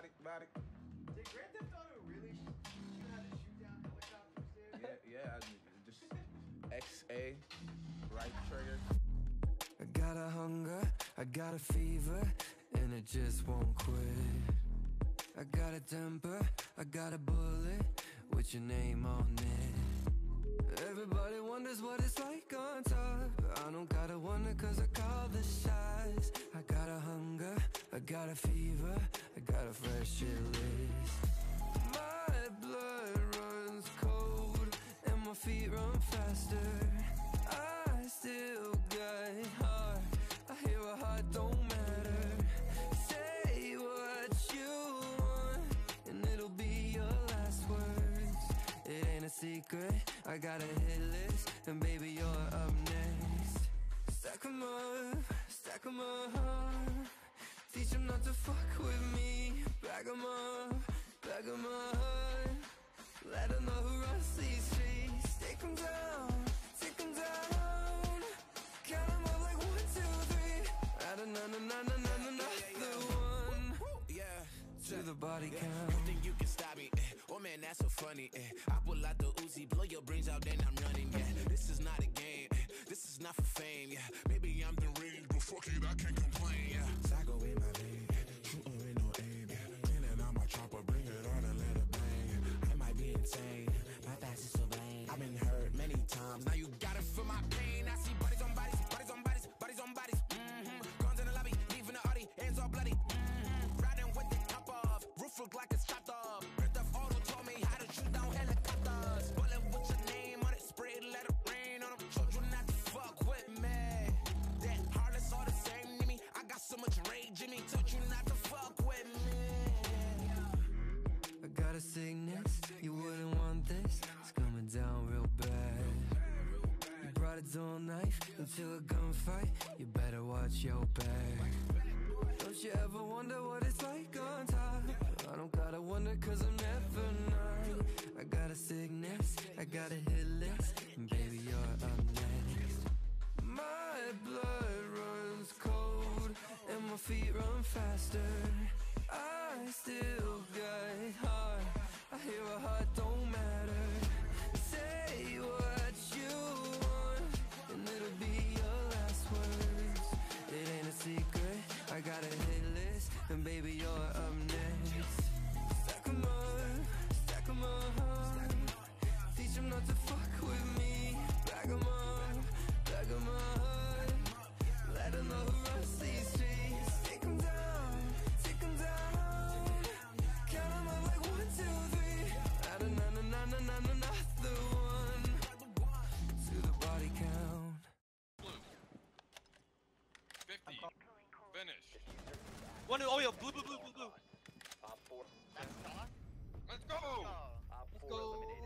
body, body. Did Grand Theft Auto really sh- teach you how to shoot down helicopters, dude? Yeah, yeah. I just X A, right trigger. I got a hunger, I got a fever, and it just won't quit. I got a temper, I got a bullet with your name on it. Everybody wonders what it's like on top. I don't gotta wonder cause I call the shots. I got a hunger, I got a fever, Fresh shit. My blood runs cold, and my feet run faster. I still got heart. I hear a heart don't matter. Say what you want, and it'll be your last words. It ain't a secret. I got a hit list, and baby you're up next. Stack 'em up, stack 'em up. Teach 'em not to fuck with me. Bag 'em up, bag 'em up. Let 'em know who runs these streets. Take 'em down, take 'em down. Count 'em up like one, two, three. Na na na na na na na na. The one Yeah. to the body You count. think you can stop me? Eh. Oh man, that's so funny. Eh. I pull out the Uzi, blow your brains out, then I'm running. Yeah, this is not a game. Eh. This is not for fame. Yeah, maybe I'm the ring, but fuck it, I can't complain. Much told you not to fuck with me. I got a sickness, you wouldn't want this. It's coming down real bad. You brought a dull knife into a gunfight. You better watch your back. Don't you ever wonder what it's like on top? I don't gotta wonder cause I'm One, oh yeah, blue, blue, blue, blue, blue. Let's go! Let's go.